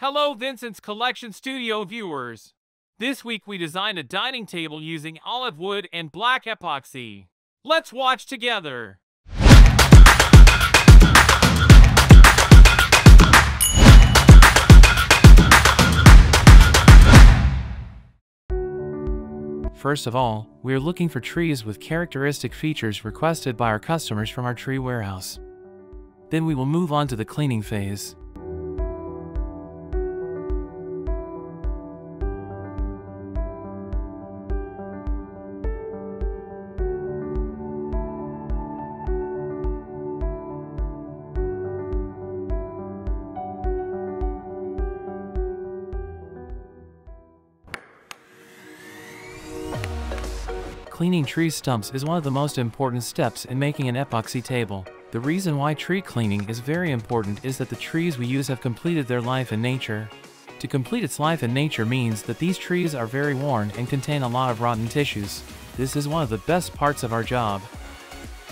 Hello, Vincent's Collection Studio viewers. This week we designed a dining table using olive wood and black epoxy. Let's watch together. First of all, we are looking for trees with characteristic features requested by our customers from our tree warehouse. Then we will move on to the cleaning phase. Cleaning tree stumps is one of the most important steps in making an epoxy table. The reason why tree cleaning is very important is that the trees we use have completed their life in nature. To complete its life in nature means that these trees are very worn and contain a lot of rotten tissues. This is one of the best parts of our job.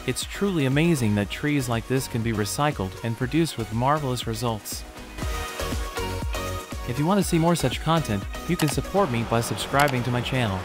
It's truly amazing that trees like this can be recycled and produced with marvelous results. If you want to see more such content, you can support me by subscribing to my channel.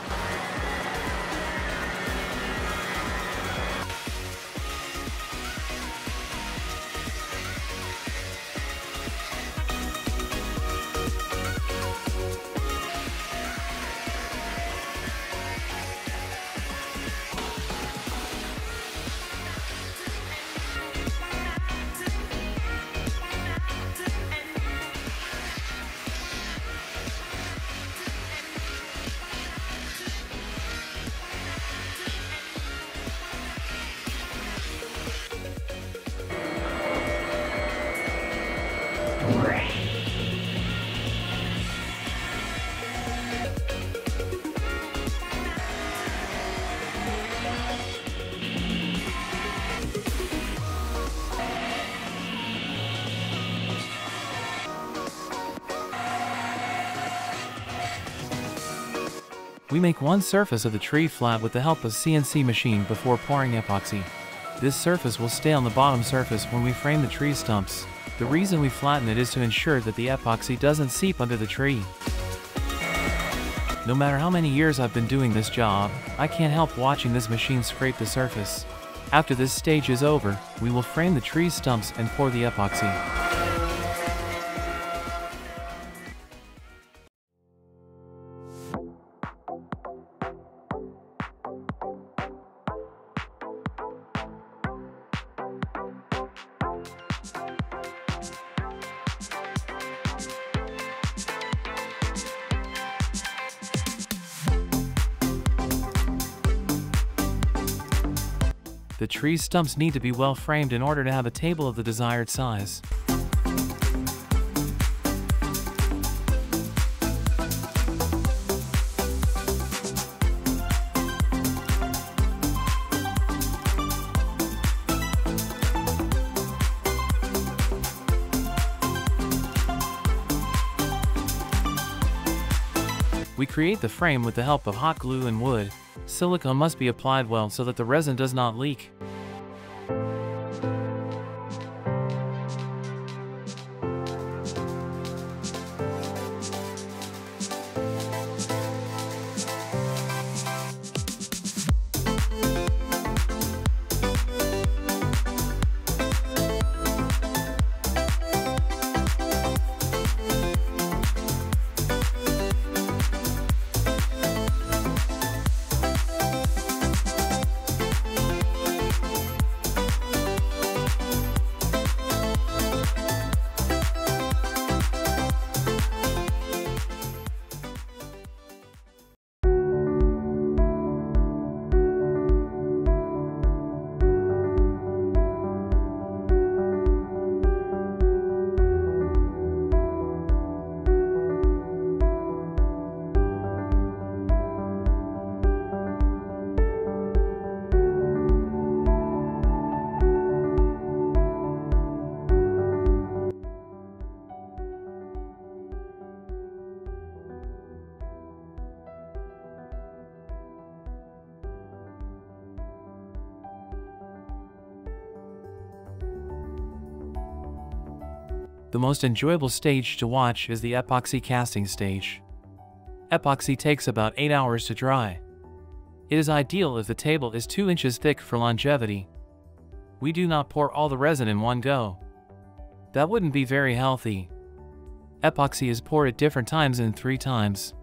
We make one surface of the tree flat with the help of CNC machine before pouring epoxy. This surface will stay on the bottom surface when we frame the tree stumps. The reason we flatten it is to ensure that the epoxy doesn't seep under the tree. No matter how many years I've been doing this job, I can't help watching this machine scrape the surface. After this stage is over, we will frame the tree stumps and pour the epoxy. The tree stumps need to be well framed in order to have a table of the desired size. We create the frame with the help of hot glue and wood. Silicone must be applied well so that the resin does not leak. Most enjoyable stage to watch is the epoxy casting stage. Epoxy takes about 8 hours to dry. It is ideal if the table is 2 inches thick for longevity. We do not pour all the resin in one go. That wouldn't be very healthy. Epoxy is poured at different times in 3 times.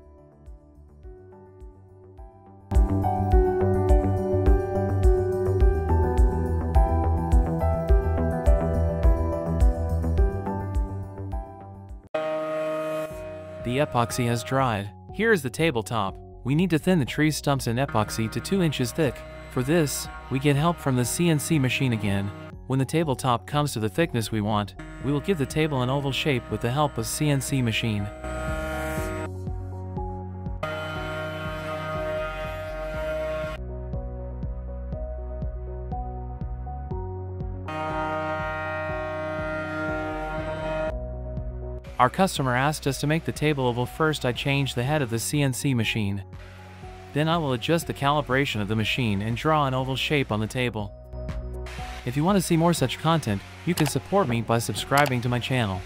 Epoxy has dried. Here is the tabletop. We need to thin the tree stumps in epoxy to 2 inches thick. For this, we get help from the CNC machine again. When the tabletop comes to the thickness we want, we will give the table an oval shape with the help of CNC machine. Our customer asked us to make the table oval first I change the head of the CNC machine. Then I will adjust the calibration of the machine and draw an oval shape on the table. If you want to see more such content, you can support me by subscribing to my channel.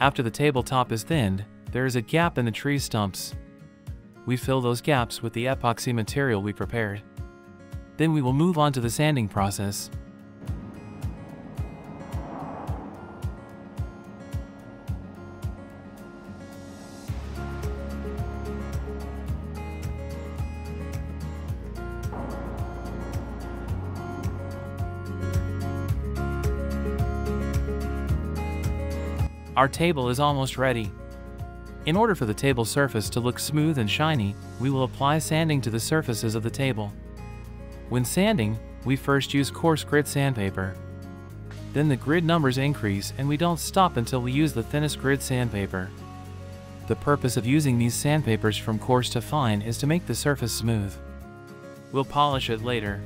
After the tabletop is thinned, there is a gap in the tree stumps. We fill those gaps with the epoxy material we prepared. Then we will move on to the sanding process. Our table is almost ready. In order for the table surface to look smooth and shiny, we will apply sanding to the surfaces of the table. When sanding, we first use coarse grit sandpaper. Then the grit numbers increase and we don't stop until we use the thinnest grit sandpaper. The purpose of using these sandpapers from coarse to fine is to make the surface smooth. We'll polish it later.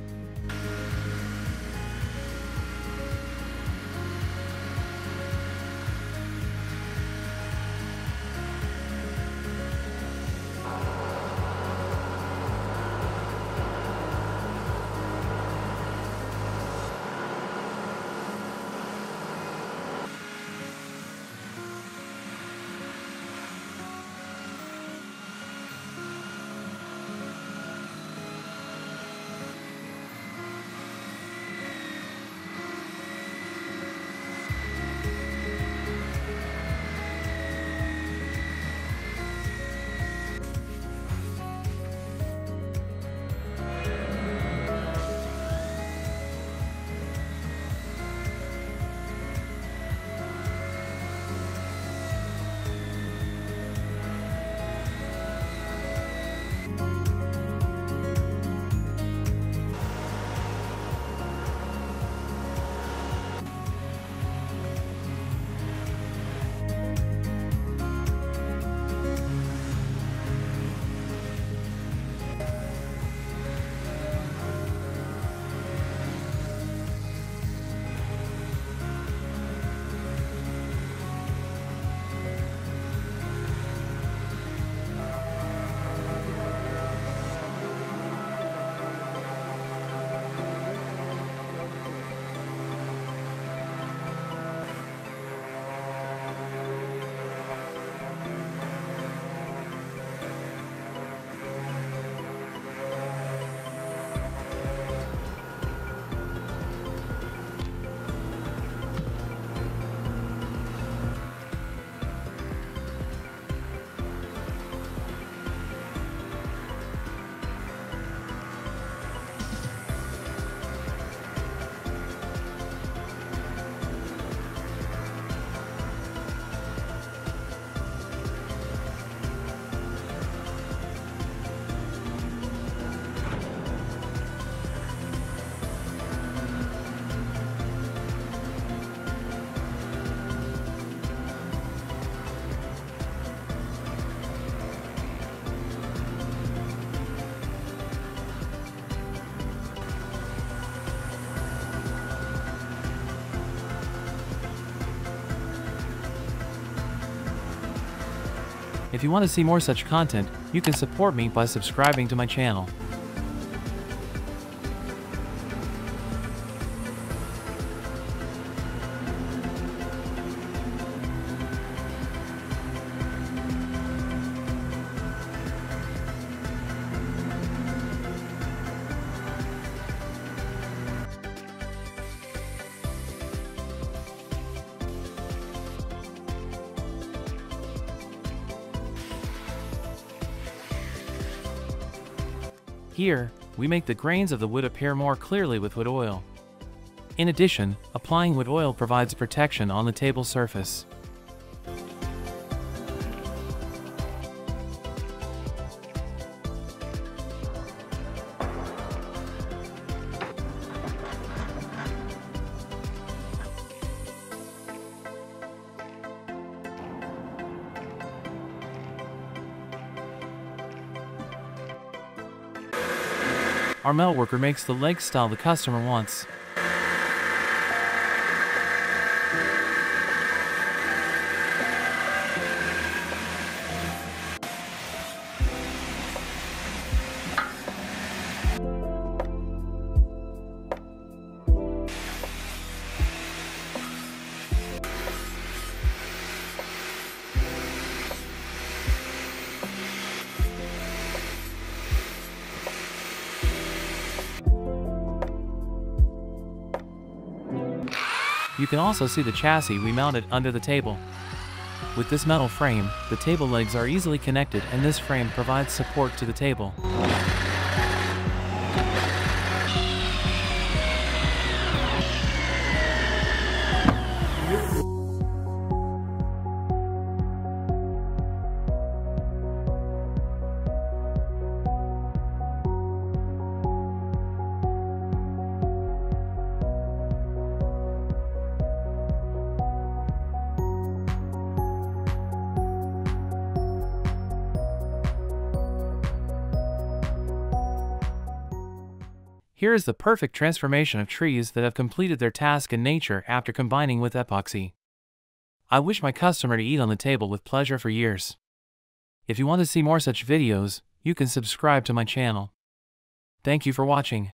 If you want to see more such content, you can support me by subscribing to my channel. Here, we make the grains of the wood appear more clearly with wood oil. In addition, applying wood oil provides protection on the table surface. Our metal worker makes the leg style the customer wants. You can also see the chassis we mounted under the table. With this metal frame, the table legs are easily connected and this frame provides support to the table. Here is the perfect transformation of trees that have completed their task in nature after combining with epoxy. I wish my customer to eat on the table with pleasure for years. If you want to see more such videos, you can subscribe to my channel. Thank you for watching.